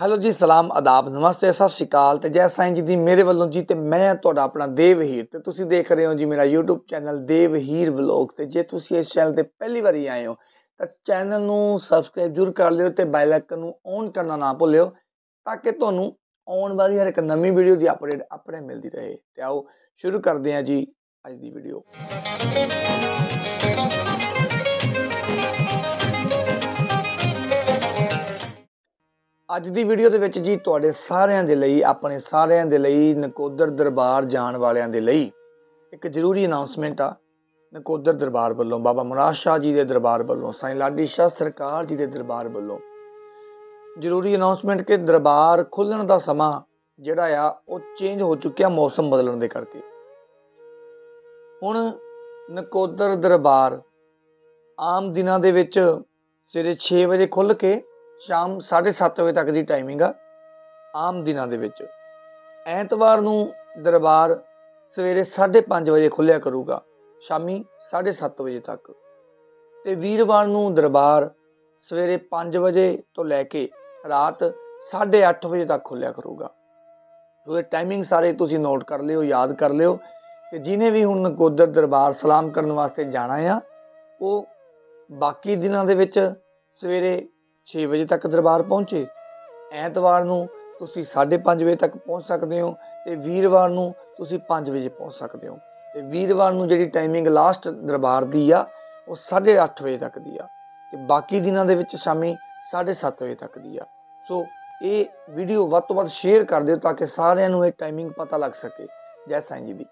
Hello ਜੀ, ਸਲਾਮ ਆਦਾਬ ਨਮਸਤੇ, ਸਤਿ ਸ਼੍ਰੀ ਅਕਾਲ। ਤੇ ਜੈ ਸਾਈਂ ਜੀ ਦੀ ਮੇਰੇ ਵੱਲੋਂ ਜੀ, ਤੇ ਮੈਂ ਤੁਹਾਡਾ ਆਪਣਾ ਦੇਵ ਹੀਰ। ਤੇ ਤੁਸੀਂ ਦੇਖ ਰਹੇ ਹੋ ਜੀ ਮੇਰਾ YouTube channel Dev Heer vlog. ਤੇ ਜੇ ਤੁਸੀਂ ਇਸ ਚੈਨਲ ਤੇ ਪਹਿਲੀ ਵਾਰੀ ਆਏ ਹੋ, ਤਾਂ ਚੈਨਲ ਨੂੰ ਸਬਸਕ੍ਰਾਈਬ ਜ਼ਰੂਰ ਕਰ ਲਿਓ ਤੇ ਬੈਲ ਆਈਕਨ ਨੂੰ ਔਨ ਕਰਨਾ ਨਾ ਭੁੱਲਿਓ, ਤਾਂ ਕਿ ਤੁਹਾਨੂੰ ਆਉਣ ਵਾਲੀ ਹਰ ਇੱਕ ਨਵੀਂ ਵੀਡੀਓ ਦੀ ਅਪਡੇਟ ਆਪਣੇ ਮਿਲਦੀ ਰਹੇ। ਤੇ ਆਓ, ਸ਼ੁਰੂ ਕਰਦੇ ਹਾਂ ਜੀ ਅੱਜ ਦੀ ਵੀਡੀਓ ਅੱਜ ਦੀ ਵੀਡੀਓ ਦੇ ਵਿੱਚ ਜੀ ਤੁਹਾਡੇ ਸਾਰਿਆਂ ਦੇ ਲਈ, ਆਪਣੇ ਸਾਰਿਆਂ ਦੇ ਲਈ ਨਕੋਦਰ ਦਰਬਾਰ ਜਾਣ ਵਾਲਿਆਂ ਦੇ ਲਈ ਇੱਕ ਜ਼ਰੂਰੀ ਅਨਾਉਂਸਮੈਂਟ ਆ। ਨਕੋਦਰ ਦਰਬਾਰ ਵੱਲੋਂ, ਬਾਬਾ ਮੁਰਾਦ ਸ਼ਾਹ ਜੀ ਦੇ ਦਰਬਾਰ ਵੱਲੋਂ, ਸਾਈਂ ਲਾਡੀ ਸ਼ਾਹ ਸਰਕਾਰ ਜੀ ਦੇ ਦਰਬਾਰ ਵੱਲੋਂ ਜ਼ਰੂਰੀ ਅਨਾਉਂਸਮੈਂਟ ਕਿ ਦਰਬਾਰ ਖੁੱਲਣ ਦਾ ਸਮਾਂ ਜਿਹੜਾ ਆ, ਉਹ ਚੇਂਜ ਹੋ ਚੁੱਕਿਆ ਮੌਸਮ ਬਦਲਣ ਦੇ ਕਰਕੇ। ਹੁਣ ਨਕੋਦਰ ਦਰਬਾਰ ਆਮ ਦਿਨਾਂ ਦੇ ਵਿੱਚ ਸਵੇਰੇ 6 ਵਜੇ ਖੁੱਲ ਕੇ ਸ਼ਾਮ 7:30 ਵਜੇ ਤੱਕ ਦੀ ਟਾਈਮਿੰਗ ਆ, ਆਮ ਦਿਨਾਂ ਦੇ ਵਿੱਚ। ਐਤਵਾਰ ਨੂੰ ਦਰਬਾਰ ਸਵੇਰੇ 5:30 ਵਜੇ ਖੁੱਲਿਆ ਕਰੂਗਾ, ਸ਼ਾਮੀ 7:30 ਵਜੇ ਤੱਕ। ਤੇ ਵੀਰਵਾਰ ਨੂੰ ਦਰਬਾਰ ਸਵੇਰੇ 5 ਵਜੇ ਤੋਂ ਲੈ ਕੇ ਰਾਤ 8:30 ਵਜੇ ਤੱਕ ਖੁੱਲਿਆ ਕਰੂਗਾ। ਉਹਦੇ ਟਾਈਮਿੰਗ ਸਾਰੇ ਤੁਸੀਂ ਨੋਟ ਕਰ ਲਿਓ, ਯਾਦ ਕਰ ਲਿਓ ਕਿ ਜਿਨੇ ਵੀ ਹੁਣ ਨਕੋਦਰ ਦਰਬਾਰ ਸਲਾਮ ਕਰਨ ਵਾਸਤੇ ਜਾਣਾ ਆ, ਉਹ ਬਾਕੀ ਦਿਨਾਂ ਦੇ ਵਿੱਚ ਸਵੇਰੇ 6 ਵਜੇ ਤੱਕ ਦਰਬਾਰ ਪਹੁੰਚੇ। ਐਤਵਾਰ ਨੂੰ ਤੁਸੀਂ 5:30 ਵਜੇ ਤੱਕ ਪਹੁੰਚ ਸਕਦੇ ਹੋ ਤੇ ਵੀਰਵਾਰ ਨੂੰ ਤੁਸੀਂ 5 ਵਜੇ ਪਹੁੰਚ ਸਕਦੇ ਹੋ। ਤੇ ਵੀਰਵਾਰ ਨੂੰ ਜਿਹੜੀ ਟਾਈਮਿੰਗ ਲਾਸਟ ਦਰਬਾਰ ਦੀ ਆ, ਉਹ 8:30 ਵਜੇ ਤੱਕ ਦੀ ਆ ਤੇ ਬਾਕੀ ਦਿਨਾਂ ਦੇ ਵਿੱਚ ਸ਼ਾਮੀ 7:30 ਵਜੇ ਤੱਕ ਦੀ ਆ। ਸੋ ਇਹ ਵੀਡੀਓ ਵੱਧ ਤੋਂ ਵੱਧ ਸ਼ੇਅਰ ਕਰ ਦਿਓ ਤਾਂ ਕਿ ਸਾਰਿਆਂ ਨੂੰ ਇਹ ਟਾਈਮਿੰਗ ਪਤਾ ਲੱਗ ਸਕੇ। ਜੈ ਸਾਈਂ ਜੀ ਦੀ।